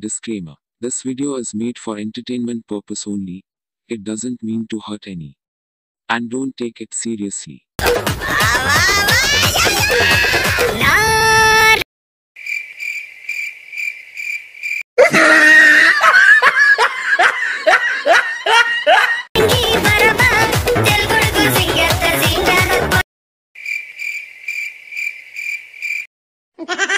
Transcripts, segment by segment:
Disclaimer. This video is made for entertainment purpose only. It doesn't mean to hurt any. And don't take it seriously. Ha ha ha!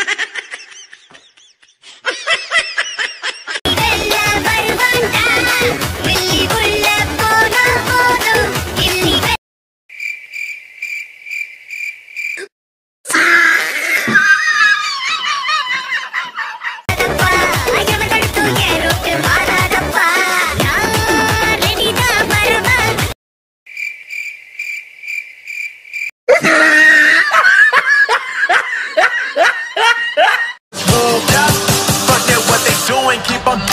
keep on